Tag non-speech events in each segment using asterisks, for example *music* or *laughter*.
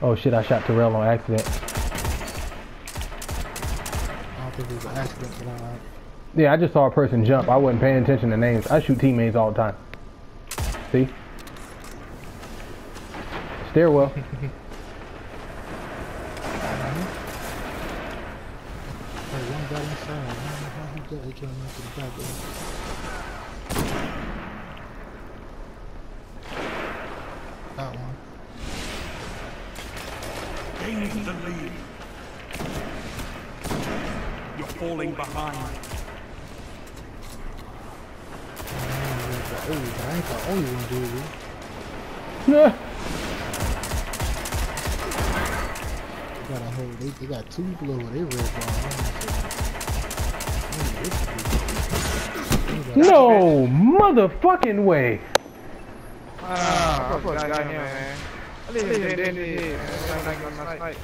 Oh shit, I shot Terrell on accident. I don't think it was an accident, but I. Yeah, I just saw a person jump. I wasn't paying attention to names. I shoot teammates all the time. See? Stairwell. *laughs* Hey, one got inside. I don't know how he got. He came into the back door. That one. Gaining the lead. You're falling behind. Oh, I ain't the only one doing They got a whole. They, they got two below with their red bar. no motherfucking way. Ah, I fucking got him, man. I didn't even did anything, man. I'm not gonna snipe.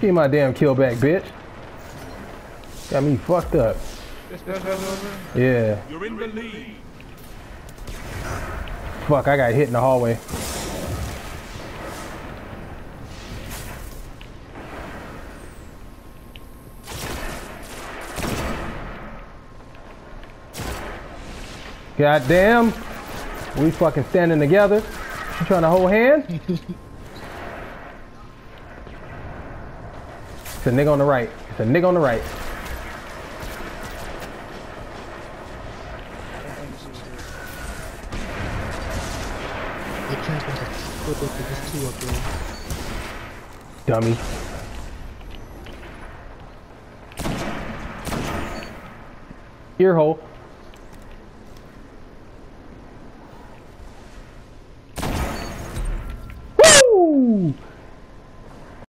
Give my damn kill back, bitch. Got me fucked up. Yeah. You're in the lead. Fuck, I got hit in the hallway. God damn. We fucking standing together. You trying to hold hands? It's a nigga on the right. It's a nigga on the right. Dummy. Ear hole.